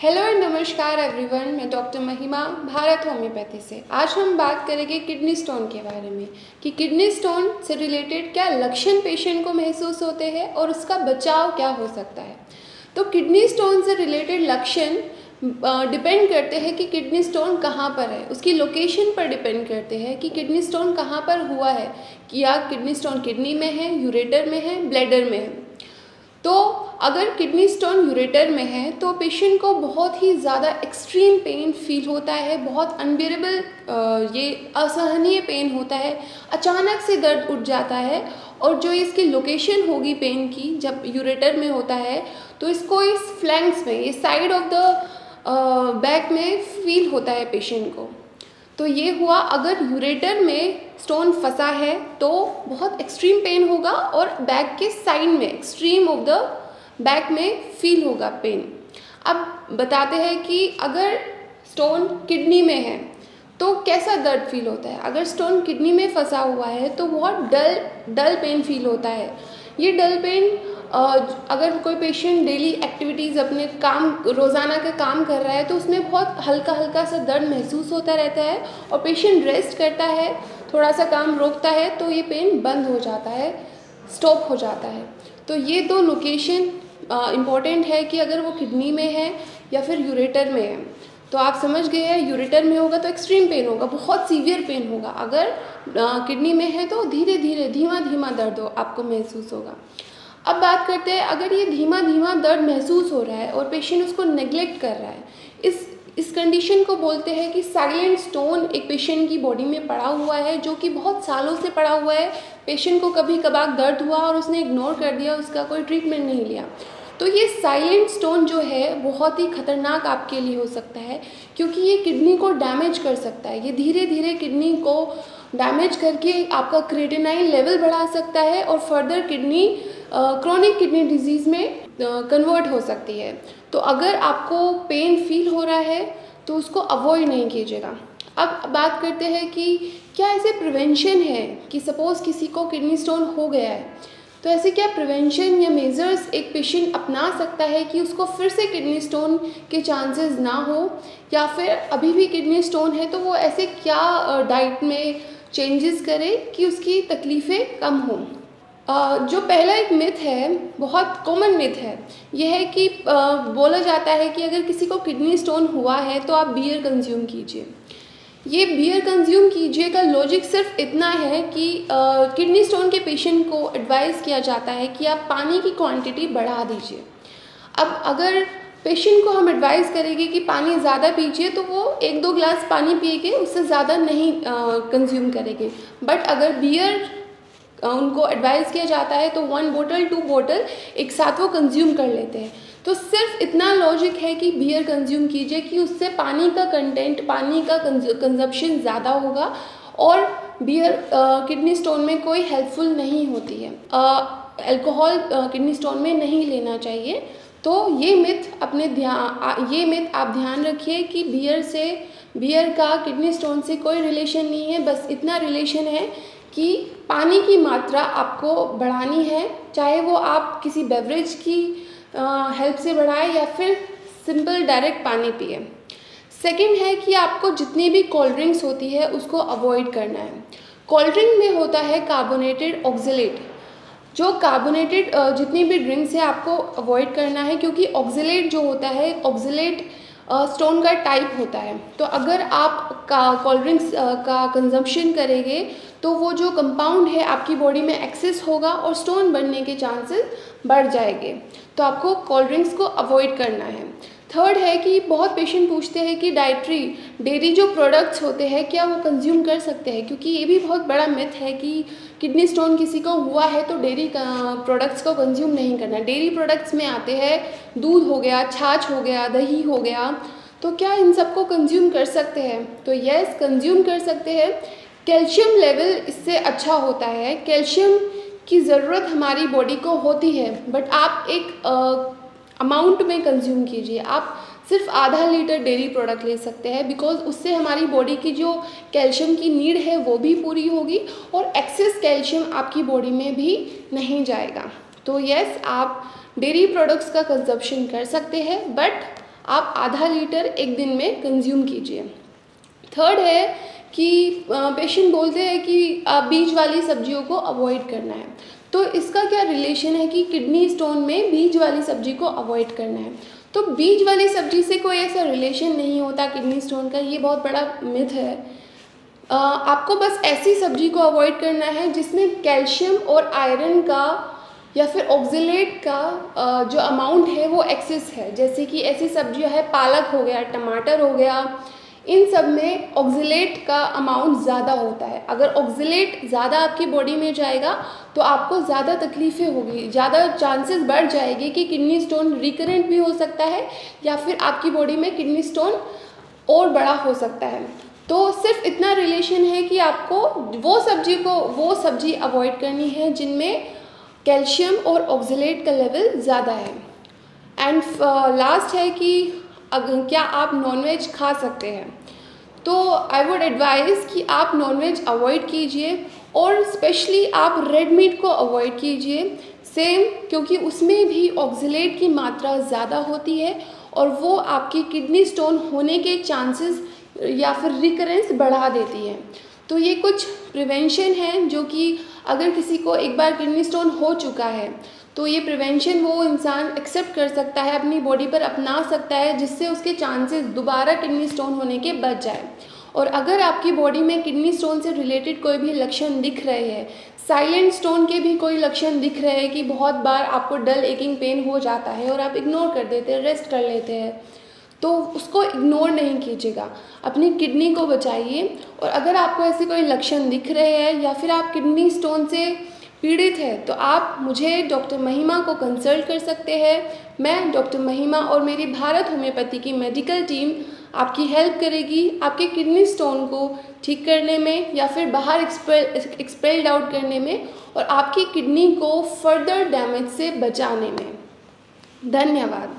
Hello and नमस्कार everyone मैं doctor Mahima, Bharat homeopathy से। आज हम बात करेंगे किडनी स्टोन के बारे में कि किडनी स्टोन से रिलेटेड क्या लक्षण पेशेंट को महसूस होते हैं और उसका बचाव क्या हो सकता है। तो किडनी स्टोन से रिलेटेड लक्षण डिपेंड करते हैं कि किडनी स्टोन कहाँ पर है। उसकी लोकेशन पर डिपेंड करते हैं कि किडनी स्टोन कहाँ पर हुआ है। या किडनी स्टोन किडनी में है यूरेटर में है ब्लैडर में है। तो अगर किडनी स्टोन यूरेटर में है तो पेशेंट को बहुत ही ज़्यादा एक्सट्रीम पेन फील होता है, बहुत अनबेरेबल ये असहनीय पेन होता है, अचानक से दर्द उठ जाता है, और जो इसकी लोकेशन होगी पेन की, जब यूरेटर में होता है तो इसको इस फ्लैंक्स में ये साइड ऑफ़ द बैक में फील होता है पेशेंट को। तो ये हुआ, अगर यूरेटर में स्टोन फंसा है तो बहुत एक्सट्रीम पेन होगा और बैक के साइड में एक्सट्रीम ऑफ़ द बैक में फील होगा पेन अब बताते हैं कि अगर स्टोन किडनी में है तो कैसा दर्द फील होता है? अगर स्टोन किडनी में फंसा हुआ है तो बहुत डल डल पेन फील होता है. ये डल पेन अगर कोई पेशेंट डेली एक्टिविटीज़ अपने काम, रोज़ाना का काम कर रहा है तो उसमें बहुत हल्का हल्का सा दर्द महसूस होता रहता है और पेशेंट रेस्ट करता है, थोड़ा सा काम रोकता है तो ये पेन बंद हो जाता है स्टॉप हो जाता है। तो ये दो लोकेशन इंपॉर्टेंट है कि अगर वो किडनी में है या फिर यूरेटर में है। तो आप समझ गए हैं यूरेटर में होगा तो एक्सट्रीम पेन होगा, बहुत सीवियर पेन होगा। अगर किडनी में है तो धीरे धीरे धीमा धीमा दर्द हो आपको महसूस होगा। अब बात करते हैं, अगर ये धीमा धीमा दर्द महसूस हो रहा है और पेशेंट उसको नेग्लेक्ट कर रहा है, इस इस कंडीशन को बोलते हैं कि साइलेंट स्टोन एक पेशेंट की बॉडी में पड़ा हुआ है, जो कि बहुत सालों से पड़ा हुआ है। पेशेंट को कभी कभार दर्द हुआ और उसने इग्नोर कर दिया, उसका कोई ट्रीटमेंट नहीं लिया। तो ये साइलेंट स्टोन जो है, बहुत ही खतरनाक आपके लिए हो सकता है, क्योंकि ये किडनी को डैमेज कर सकता है। ये धीरे धीरे किडनी को डैमेज करके आपका क्रेटिनाइन लेवल बढ़ा सकता है और further kidney chronic kidney disease में कन्वर्ट हो सकती है। तो अगर आपको पेन फील हो रहा है तो उसको अवॉइड नहीं कीजिएगा। अब बात करते हैं कि क्या ऐसे प्रिवेंशन है कि सपोज़ किसी को किडनी स्टोन हो गया है तो ऐसे क्या प्रिवेंशन या मेजर्स एक पेशेंट अपना सकता है कि उसको फिर से किडनी स्टोन के चांसेस ना हो, या फिर अभी भी किडनी स्टोन है तो वो ऐसे क्या डाइट में चेंजेस करे कि उसकी तकलीफ़ें कम हों? जो पहला एक मिथ है, बहुत कॉमन मिथ है। यह है कि बोला जाता है कि अगर किसी को किडनी स्टोन हुआ है तो आप बियर कंज्यूम कीजिए। ये बियर कंज्यूम कीजिए का लॉजिक सिर्फ़ इतना है कि किडनी स्टोन के पेशेंट को एडवाइस किया जाता है कि आप पानी की क्वांटिटी बढ़ा दीजिए। अब अगर पेशेंट को हम एडवाइस करेंगे कि पानी ज़्यादा पीजिए तो वो एक दो ग्लास पानी पिएगे उससे ज़्यादा नहीं कंज्यूम करेंगे। बट अगर बियर उनको एडवाइस किया जाता है तो वन बोतल टू बोतल एक साथ वो कंज्यूम कर लेते हैं। तो सिर्फ़ इतना लॉजिक है कि बियर कंज्यूम कीजिए कि उससे पानी का कंटेंट पानी का कंजप्शन ज़्यादा होगा और बियर किडनी स्टोन में कोई हेल्पफुल नहीं होती है। अल्कोहल किडनी स्टोन में नहीं लेना चाहिए। तो ये मिथ अपने ध्यान ये मिथ आप ध्यान रखिए कि बियर से बियर का किडनी स्टोन से कोई रिलेशन नहीं है, बस इतना रिलेशन है कि पानी की मात्रा आपको बढ़ानी है, चाहे वो आप किसी बेवरेज की हेल्प से बढ़ाएँ या फिर सिंपल डायरेक्ट पानी पिए। सेकंड है कि आपको जितनी भी कोल्ड ड्रिंक्स होती है, उसको अवॉइड करना है। कोल्ड ड्रिंक में होता है कार्बोनेटेड ऑक्जिलेट जो कार्बोनेटेड जितनी भी ड्रिंक्स है, आपको अवॉइड करना है, क्योंकि ऑक्जिलेट जो होता है ऑक्जिलेट स्टोन का टाइप होता है। तो अगर आप का कोल्ड ड्रिंक्स का कंजम्पशन करेंगे तो वो जो कंपाउंड है, आपकी बॉडी में एक्सेस होगा और स्टोन बनने के चांसेस बढ़ जाएँगे। तो आपको कोल्ड ड्रिंक्स को अवॉइड करना है। थर्ड है कि बहुत पेशेंट पूछते हैं कि डाइट्री डेयरी जो प्रोडक्ट्स होते हैं, क्या वो कंज्यूम कर सकते हैं? क्योंकि ये भी बहुत बड़ा मिथ है कि किडनी स्टोन किसी को हुआ है तो डेयरी प्रोडक्ट्स को कंज्यूम नहीं करना। डेयरी प्रोडक्ट्स में आते हैं, दूध हो गया, छाछ हो गया, दही हो गया तो क्या इन सबको कंज्यूम कर सकते हैं? तो यस कंज्यूम कर सकते हैं। कैल्शियम लेवल इससे अच्छा होता है। कैल्शियम की ज़रूरत हमारी बॉडी को होती है। बट आप एक अमाउंट में कंज्यूम कीजिए। आप सिर्फ़ आधा लीटर डेयरी प्रोडक्ट ले सकते हैं बिकॉज़ उससे हमारी बॉडी की जो कैल्शियम की नीड है, वो भी पूरी होगी और एक्सेस कैल्शियम आपकी बॉडी में भी नहीं जाएगा। तो यस आप डेयरी प्रोडक्ट्स का कंजप्शन कर सकते हैं बट आप आधा लीटर एक दिन में कंज्यूम कीजिए। थर्ड है कि पेशेंट बोलते हैं कि बीज वाली सब्जियों को अवॉइड करना है। तो इसका क्या रिलेशन है कि किडनी स्टोन में बीज वाली सब्ज़ी को अवॉइड करना है? तो बीज वाली सब्ज़ी से कोई ऐसा रिलेशन नहीं होता किडनी स्टोन का, ये बहुत बड़ा मिथ है। आपको बस ऐसी सब्ज़ी को अवॉइड करना है जिसमें कैल्शियम और आयरन का या फिर ऑक्जिलेट का जो अमाउंट है वो एक्सेस है। जैसे कि ऐसी सब्ज़ियाँ है, पालक हो गया, टमाटर हो गया इन सब में ऑक्जिलेट का अमाउंट ज़्यादा होता है। अगर ऑक्जिलेट ज़्यादा आपकी बॉडी में जाएगा तो आपको ज़्यादा तकलीफ़ें होगी। ज़्यादा चांसेस बढ़ जाएगी कि किडनी स्टोन रिकरेंट भी हो सकता है या फिर आपकी बॉडी में किडनी स्टोन और बड़ा हो सकता है। तो सिर्फ़ इतना रिलेशन है कि आपको वो सब्ज़ी को वो सब्ज़ी अवॉइड करनी है जिनमें कैल्शियम और ऑक्जिलेट का लेवल ज़्यादा है। एंड लास्ट uh, है कि अगर क्या आप नॉनवेज खा सकते हैं। तो आई वुड एडवाइज़ कि आप नॉनवेज अवॉइड कीजिए और स्पेशली आप रेड मीट को अवॉइड कीजिए। सेम क्योंकि उसमें भी ऑक्जिलेट की मात्रा ज़्यादा होती है और वो आपकी किडनी स्टोन होने के चांसेस या फिर रिकरेंस बढ़ा देती है। तो ये कुछ प्रिवेंशन है जो कि अगर किसी को एक बार किडनी स्टोन हो चुका है तो ये प्रिवेंशन वो इंसान एक्सेप्ट कर सकता है, अपनी बॉडी पर अपना सकता है, जिससे उसके चांसेस दोबारा किडनी स्टोन होने के बच जाए। और अगर आपकी बॉडी में किडनी स्टोन से रिलेटेड कोई भी लक्षण दिख रहे हैं साइलेंट स्टोन के भी कोई लक्षण दिख रहे हैं कि बहुत बार आपको डल एकिंग पेन हो जाता है और आप इग्नोर कर देते हैं रेस्ट कर लेते हैं तो उसको इग्नोर नहीं कीजिएगा। अपनी किडनी को बचाइए और अगर आपको ऐसे कोई लक्षण दिख रहे हैं या फिर आप किडनी स्टोन से पीड़ित है तो आप मुझे डॉक्टर महिमा को कंसल्ट कर सकते हैं। मैं डॉक्टर महिमा और मेरी भारत होम्योपैथी की मेडिकल टीम आपकी हेल्प करेगी आपके किडनी स्टोन को ठीक करने में या फिर बाहर एक्सपेल एक्सपेल्ड आउट करने में और आपकी किडनी को फर्दर डैमेज से बचाने में। धन्यवाद।